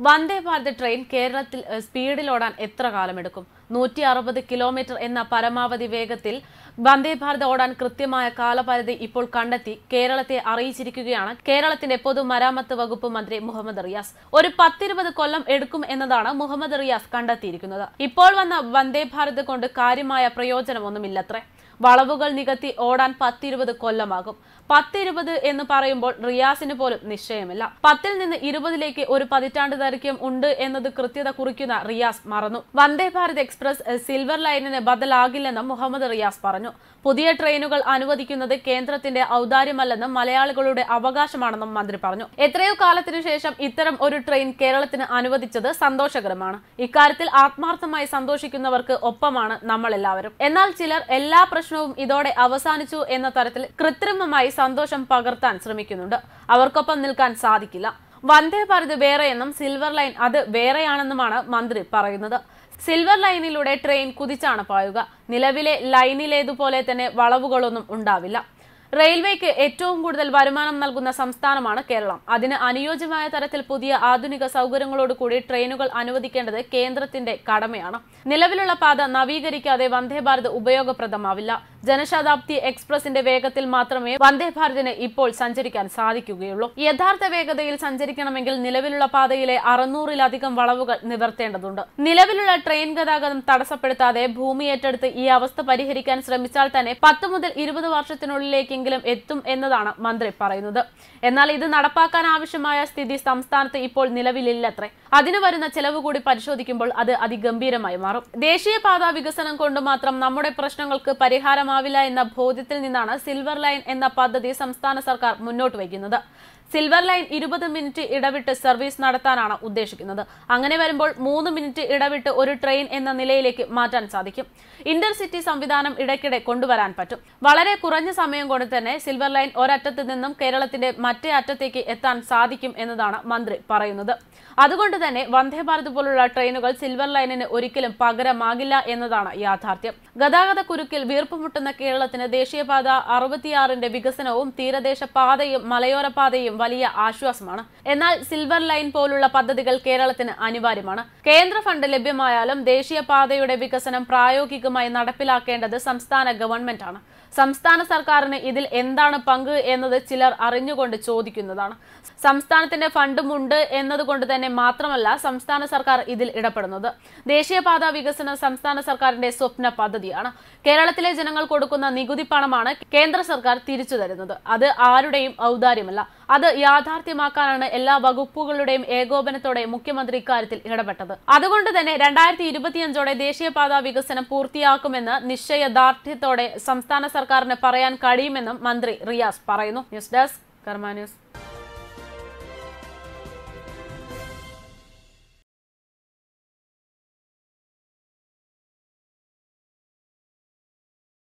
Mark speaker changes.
Speaker 1: Vande Bharat train കേരളത്തിൽ സ്പീഡിലോടാൻ എത്ര കാലമെടുക്കും? നൂറ്റി അറുപത് കിലോമീറ്റർ എന്ന പരമാവധി വേഗത്തിൽ വന്ദേ ഭാരത് ഓടാൻ കൃത്യമായ കാലപരിധി ഇപ്പോൾ കണ്ടെത്തി കേരളത്തെ അറിയിച്ചിരിക്കുകയാണ്. കേരളത്തിന്റെ പൊതുമരാമത്ത് വകുപ്പ് മന്ത്രി മുഹമ്മദ് റിയാസ്. ഒരു പത്തിരുപത് കൊല്ലം എടുക്കും എന്നതാണ് മുഹമ്മദ് റിയാസ് കണ്ടെത്തിയിരിക്കുന്നത്. ഇപ്പോൾ വന്ന വന്ദേ ഭാരത് കൊണ്ട് കാര്യമായ പ്രയോജനമൊന്നുമില്ലത്രേ. വളവുകൾ നികത്തി ഓടാൻ പത്തിരുപത് കൊല്ലമാകും. പത്തിരുപത് എന്ന് പറയുമ്പോൾ റിയാസിന് പോലും നിശ്ചയമില്ല. പത്തിൽ നിന്ന് ഇരുപതിലേക്ക് ഒരു പതിറ്റാണ്ട് ദൈർഘ്യം ഉണ്ട് എന്നത് കൃത്യത കുറിക്കുന്ന റിയാസ് മറന്നു. വന്ദേ ഭാരത് എക്സ്പ്രസ് സിൽവർ ലൈനിന് ബദലാകില്ലെന്നും മുഹമ്മദ് റിയാസ് പറഞ്ഞു. പുതിയ ട്രെയിനുകൾ അനുവദിക്കുന്നത് കേന്ദ്രത്തിന്റെ ഔദാര്യമല്ലെന്നും മലയാളികളുടെ അവകാശമാണെന്നും മന്ത്രി പറഞ്ഞു. എത്രയോ കാലത്തിനു ശേഷം ഇത്തരം ഒരു ട്രെയിൻ കേരളത്തിന് അനുവദിച്ചത് സന്തോഷകരമാണ്. ഇക്കാര്യത്തിൽ ആത്മാർത്ഥമായി സന്തോഷിക്കുന്നവർക്ക് ഒപ്പമാണ് നമ്മൾ എല്ലാവരും എന്നാൽ ചിലർ എല്ലാ പ്രശ്നവും ഇതോടെ അവസാനിച്ചു എന്ന തരത്തിൽ കൃത്രിമമായി സന്തോഷം പകർത്താൻ ശ്രമിക്കുന്നുണ്ട്. അവർക്കൊപ്പം നിൽക്കാൻ സാധിക്കില്ല. വന്ദേ ഭാരത് വേറെയെന്നും സിൽവർ ലൈൻ അത് വേറെയാണെന്നുമാണ് മന്ത്രി പറയുന്നത്. സിൽവർ ലൈനിലൂടെ ട്രെയിൻ കുതിച്ചാണ് പായുക. നിലവിലെ ലൈനിലേതുപോലെ തന്നെ വളവുകളൊന്നും ഉണ്ടാവില്ല. റെയിൽവേക്ക് ഏറ്റവും കൂടുതൽ വരുമാനം നൽകുന്ന സംസ്ഥാനമാണ് കേരളം. അതിന് അനുയോജ്യമായ തരത്തിൽ പുതിയ ആധുനിക സൗകര്യങ്ങളോട് കൂടി ട്രെയിനുകൾ അനുവദിക്കേണ്ടത് കേന്ദ്രത്തിന്റെ കടമയാണ്. നിലവിലുള്ള പാത നവീകരിക്കാതെ വന്ദേഭാരത് ഉപയോഗപ്രദമാവില്ല. ജനശതാബ്ദി എക്സ്പ്രസിന്റെ വേഗത്തിൽ മാത്രമേ വന്ദേ ഭാരതിന് ഇപ്പോൾ സഞ്ചരിക്കാൻ സാധിക്കുകയുള്ളൂ. യഥാർത്ഥ വേഗതയിൽ സഞ്ചരിക്കണമെങ്കിൽ നിലവിലുള്ള പാതയിലെ അറുന്നൂറിലധികം വളവുകൾ നിവർത്തേണ്ടതുണ്ട്. നിലവിലുള്ള ട്രെയിൻ ഗതാഗതം തടസ്സപ്പെടുത്താതെ ഭൂമി ഏറ്റെടുത്ത് ഈ അവസ്ഥ പരിഹരിക്കാൻ ശ്രമിച്ചാൽ തന്നെ പത്ത് മുതൽ ഇരുപത് വർഷത്തിനുള്ളിലേക്കെങ്കിലും എത്തും എന്നതാണ് മന്ത്രി പറയുന്നത്. എന്നാൽ ഇത് നടപ്പാക്കാൻ ആവശ്യമായ സ്ഥിതി സംസ്ഥാനത്ത് ഇപ്പോൾ നിലവിലില്ലത്രേ. അതിന് വരുന്ന ചെലവ് കൂടി പരിശോധിക്കുമ്പോൾ അത് അതിഗംഭീരമായി മാറും. ദേശീയപാത വികസനം കൊണ്ട് മാത്രം നമ്മുടെ പ്രശ്നങ്ങൾക്ക് പരിഹാരമാവില്ല എന്ന ബോധ്യത്തിൽ നിന്നാണ് സിൽവർ ലൈൻ എന്ന പദ്ധതി സംസ്ഥാന സർക്കാർ മുന്നോട്ട് വയ്ക്കുന്നത്. സിൽവർ ലൈൻ ഇരുപത് മിനിറ്റ് ഇടവിട്ട് സർവീസ് നടത്താനാണ് ഉദ്ദേശിക്കുന്നത്. അങ്ങനെ വരുമ്പോൾ മൂന്ന് മിനിറ്റ് ഇടവിട്ട് ഒരു ട്രെയിൻ എന്ന നിലയിലേക്ക് മാറ്റാൻ സാധിക്കും. ഇന്റർസിറ്റി സംവിധാനം ഇടയ്ക്കിടെ കൊണ്ടുവരാൻ പറ്റും. വളരെ കുറഞ്ഞ സമയം കൊണ്ട് തന്നെ സിൽവർ ലൈൻ ഒരറ്റത്ത് നിന്നും കേരളത്തിന്റെ മറ്റേ അറ്റത്തേക്ക് എത്താൻ സാധിക്കും എന്നതാണ് മന്ത്രി പറയുന്നത്. അതുകൊണ്ട് തന്നെ വന്ദേ ഭാരത് പോലുള്ള ട്രെയിനുകൾ സിൽവർ ലൈനിന് ഒരിക്കലും പകരമാകില്ല എന്നതാണ് യാഥാർത്ഥ്യം. ഗതാഗത കുരുക്കിൽ വീർപ്പുമുട്ടുന്ന കേരളത്തിന് ദേശീയപാത അറുപത്തിയാറിന്റെ വികസനവും തീരദേശ പാതയും മലയോര പാതയും വലിയ ആശ്വാസമാണ്. എന്നാൽ സിൽവർ ലൈൻ പോലുള്ള പദ്ധതികൾ കേരളത്തിന് അനിവാര്യമാണ്. കേന്ദ്ര ഫണ്ട് ലഭ്യമായാലും ദേശീയപാതയുടെ വികസനം പ്രായോഗികമായി നടപ്പിലാക്കേണ്ടത് സംസ്ഥാന ഗവൺമെന്റാണ് സംസ്ഥാന സർക്കാരിന് ഇതിൽ എന്താണ് പങ്ക് എന്നത് ചിലർ അറിഞ്ഞുകൊണ്ട് ചോദിക്കുന്നതാണ്. സംസ്ഥാനത്തിന്റെ ഫണ്ടുമുണ്ട് എന്നതുകൊണ്ട് തന്നെ മാത്രമല്ല സംസ്ഥാന സർക്കാർ ഇതിൽ ഇടപെടുന്നത്. ദേശീയപാത വികസനം സംസ്ഥാന സർക്കാരിന്റെ സ്വപ്ന പദ്ധതിയാണ്. കേരളത്തിലെ ജനങ്ങൾ കൊടുക്കുന്ന നികുതി പണമാണ് കേന്ദ്ര സർക്കാർ തിരിച്ചു തരുന്നത്. അത് ആരുടെയും ഔദാര്യമല്ല. അത് യാഥാർത്ഥ്യമാക്കാനാണ് എല്ലാ വകുപ്പുകളുടെയും ഏകോപനത്തോടെ മുഖ്യമന്ത്രി ഇക്കാര്യത്തിൽ ഇടപെട്ടത്. അതുകൊണ്ട് തന്നെ രണ്ടായിരത്തി ഇരുപത്തിയഞ്ചോടെ ദേശീയപാത വികസനം പൂർത്തിയാക്കുമെന്ന് നിശ്ചയദാർഢ്യത്തോടെ സംസ്ഥാന സർക്കാരിന് പറയാൻ കഴിയുമെന്നും മന്ത്രി റിയാസ് പറയുന്നു. News desk Karma news.